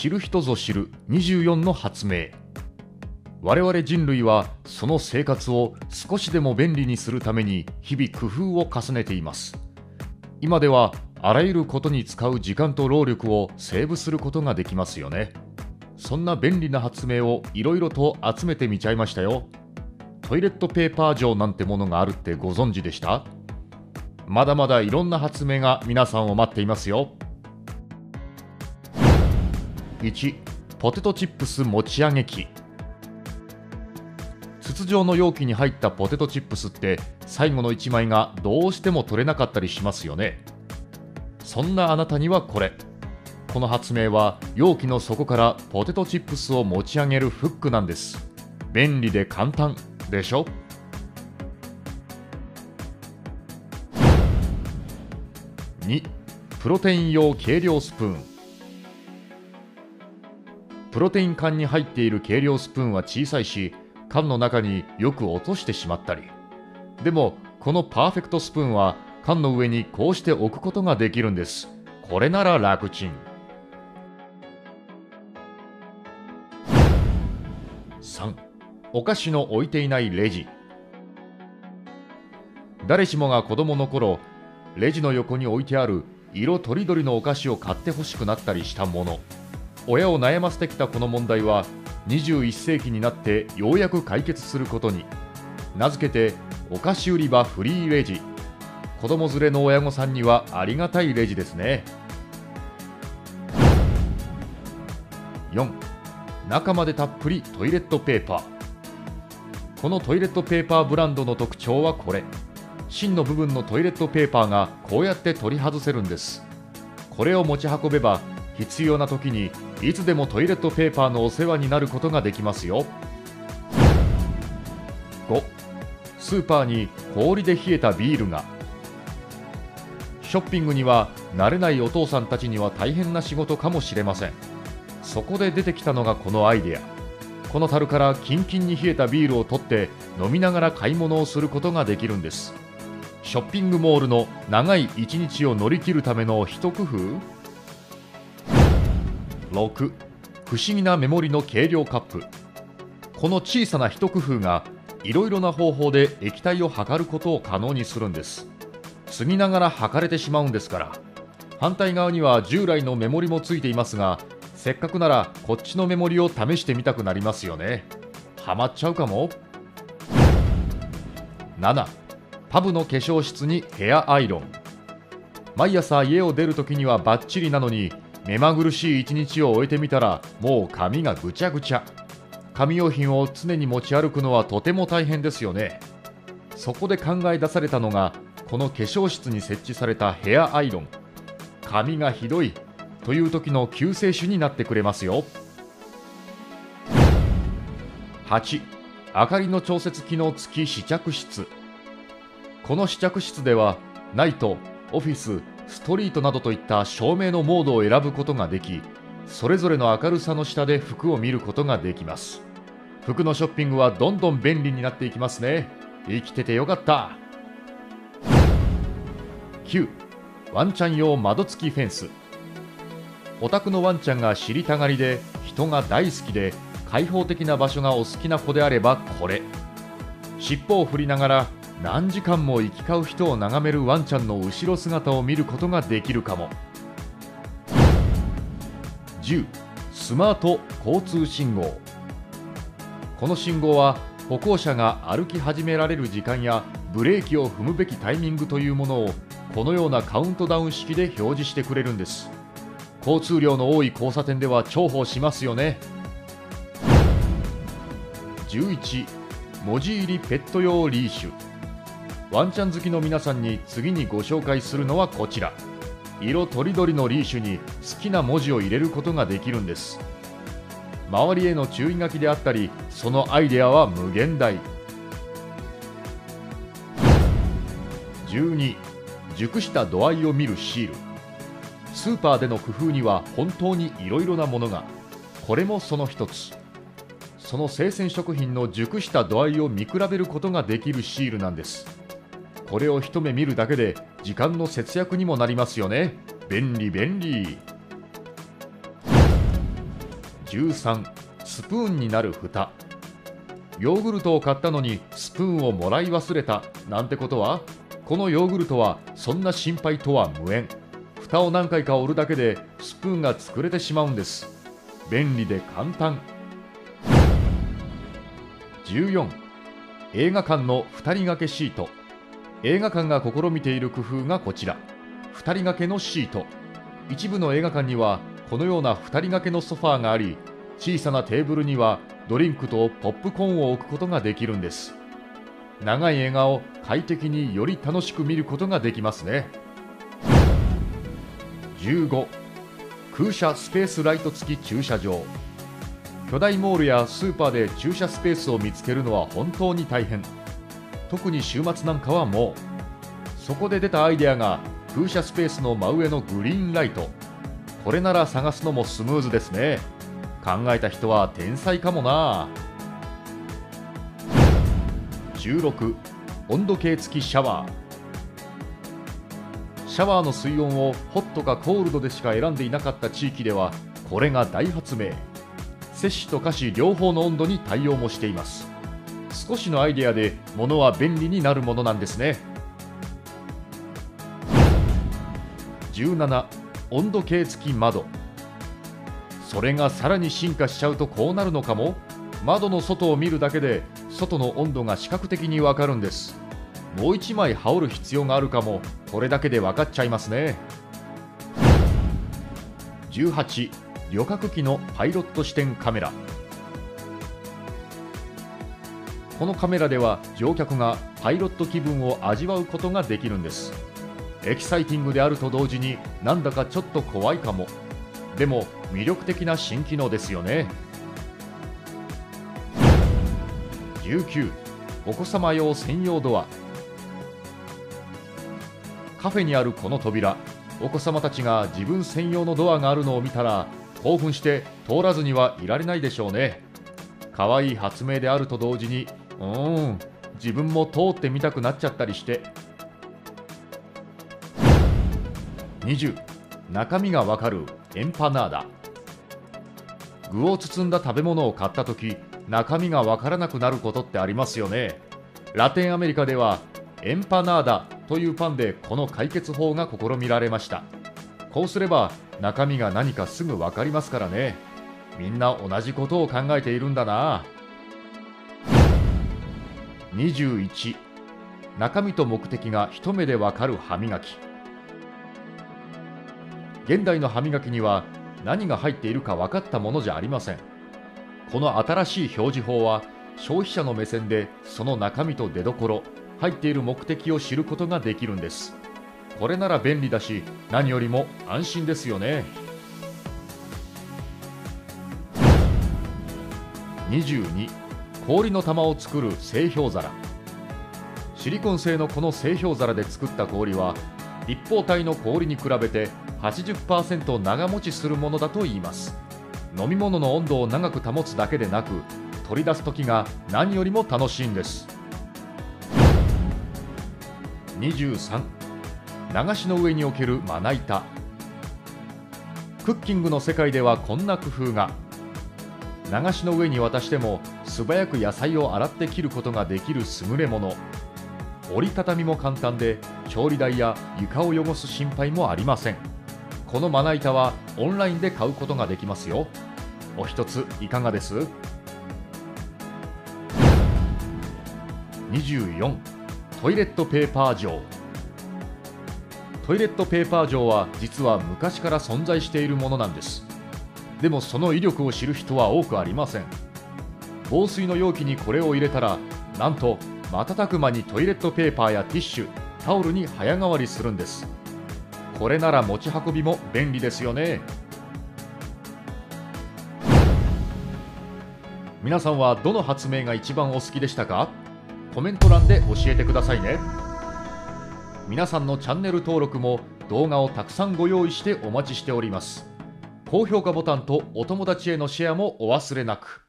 知る人ぞ知る24の発明。我々人類はその生活を少しでも便利にするために日々工夫を重ねています。今ではあらゆることに使う時間と労力をセーブすることができますよね。そんな便利な発明をいろいろと集めてみちゃいましたよ。トイレットペーパー錠なんてものがあるってご存知でした？まだまだいろんな発明が皆さんを待っていますよ。1ポテトチップス持ち上げ機。筒状の容器に入ったポテトチップスって最後の1枚がどうしても取れなかったりしますよね。そんなあなたにはこれ。この発明は容器の底からポテトチップスを持ち上げるフックなんです。便利で簡単。でしょ？2プロテイン用計量スプーン。プロテイン缶に入っている計量スプーンは小さいし缶の中によく落としてしまったり。でもこのパーフェクトスプーンは缶の上にこうして置くことができるんです。これなら楽ちん。3お菓子の置いていないレジ。誰しもが子供の頃レジの横に置いてある色とりどりのお菓子を買ってほしくなったりしたもの。親を悩ませてきたこの問題は21世紀になってようやく解決することに。名付けてお菓子売り場フリーレジ。子供連れの親御さんにはありがたいレジですね。4中までたっぷりトイレットペーパー。このトイレットペーパーブランドの特徴はこれ。芯の部分のトイレットペーパーがこうやって取り外せるんです。これを持ち運べば必要な時にいつでもトイレットペーパーのお世話になることができますよ。5スーパーに氷で冷えたビールが。ショッピングには慣れないお父さんたちには大変な仕事かもしれません。そこで出てきたのがこのアイデア。この樽からキンキンに冷えたビールを取って飲みながら買い物をすることができるんです。ショッピングモールの長い一日を乗り切るための一工夫？6不思議なメモリの計量カップ。この小さな一工夫がいろいろな方法で液体を測ることを可能にするんです。継ぎながら測れてしまうんですから。反対側には従来のメモリもついていますがせっかくならこっちのメモリを試してみたくなりますよね。ハマっちゃうかも。7パブの化粧室にヘアアイロン。毎朝家を出るときにはバッチリなのに目まぐるしい一日を終えてみたらもう髪がぐちゃぐちゃ。紙用品を常に持ち歩くのはとても大変ですよね。そこで考え出されたのがこの化粧室に設置されたヘアアイロン。髪がひどいという時の救世主になってくれますよ。8明かりの調節機能付き試着室。この試着室ではナイト、オフィス、ストリートなどといった照明のモードを選ぶことができそれぞれの明るさの下で服を見ることができます。服のショッピングはどんどん便利になっていきますね。生きててよかった。9ワンちゃん用窓付きフェンス。お宅のワンちゃんが知りたがりで人が大好きで開放的な場所がお好きな子であればこれ。尻尾を振りながら何時間も行き交う人を眺めるワンちゃんの後ろ姿を見ることができるかも。10スマート交通信号。この信号は歩行者が歩き始められる時間やブレーキを踏むべきタイミングというものをこのようなカウントダウン式で表示してくれるんです。交通量の多い交差点では重宝しますよね。11文字入りペット用リーシュ。ワンちゃん好きの皆さんに次にご紹介するのはこちら。色とりどりのリーシュに好きな文字を入れることができるんです。周りへの注意書きであったりそのアイデアは無限大。12熟した度合いを見るシール。スーパーでの工夫には本当にいろいろなものが。これもその一つ。その生鮮食品の熟した度合いを見比べることができるシールなんです。これを一目見るだけで時間の節約にもなりますよね。便利便利。13スプーンになる蓋。ヨーグルトを買ったのにスプーンをもらい忘れた。なんてことは？このヨーグルトはそんな心配とは無縁。蓋を何回か折るだけでスプーンが作れてしまうんです。便利で簡単。14映画館の2人掛けシート。映画館が試みている工夫がこちら。2人掛けのシート。一部の映画館にはこのような2人掛けのソファーがあり小さなテーブルにはドリンクとポップコーンを置くことができるんです。長い映画を快適により楽しく見ることができますね。15空車スペースライト付き駐車場。巨大モールやスーパーで駐車スペースを見つけるのは本当に大変。特に週末なんかはもうそこで出たアイデアが空車スペースの真上のグリーンライト。これなら探すのもスムーズですね。考えた人は天才かもな。16温度計付きシャワー。シャワーの水温をホットかコールドでしか選んでいなかった地域ではこれが大発明。摂氏と下肢両方の温度に対応もしています。少しのアイデアで物は便利になるものなんですね。17温度計付き窓。それがさらに進化しちゃうとこうなるのかも。窓の外を見るだけで外の温度が視覚的にわかるんです。もう1枚羽織る必要があるかも。これだけで分かっちゃいますね。18旅客機のパイロット視点カメラ。このカメラでは乗客がパイロット気分を味わうことができるんです。エキサイティングであると同時になんだかちょっと怖いかも。でも魅力的な新機能ですよね。19. お子様用専用ドア。カフェにあるこの扉。お子様たちが自分専用のドアがあるのを見たら興奮して通らずにはいられないでしょうね。可愛い発明であると同時にうん。自分も通ってみたくなっちゃったりして。20中身がわかる。エンパナーダ。具を包んだ食べ物を買った時中身がわからなくなることってありますよね。ラテンアメリカではエンパナーダというパンでこの解決法が試みられました。こうすれば中身が何かすぐ分かりますからね。みんな同じことを考えているんだな。21中身と目的が一目でわかる歯磨き。現代の歯磨きには何が入っているか分かったものじゃありません。この新しい表示法は消費者の目線でその中身と出どころ入っている目的を知ることができるんです。これなら便利だし何よりも安心ですよね。22氷の玉を作る製氷皿。シリコン製のこの製氷皿で作った氷は立方体の氷に比べて80%長持ちするものだといいます。飲み物の温度を長く保つだけでなく取り出す時が何よりも楽しいんです。23流しの上におけるまな板。クッキングの世界ではこんな工夫が。流しの上に渡しても素早く野菜を洗って切ることができる優れもの。折りたたみも簡単で調理台や床を汚す心配もありません。このまな板はオンラインで買うことができますよ。お一ついかがです？24トイレットペーパー錠。トイレットペーパー錠は実は昔から存在しているものなんです。でもその威力を知る人は多くありません。防水の容器にこれを入れたらなんと瞬く間にトイレットペーパーやティッシュタオルに早変わりするんです。これなら持ち運びも便利ですよね。皆さんはどの発明が一番お好きでしたか？コメント欄で教えてくださいね。皆さんのチャンネル登録も動画をたくさんご用意してお待ちしております。高評価ボタンとお友達へのシェアもお忘れなく。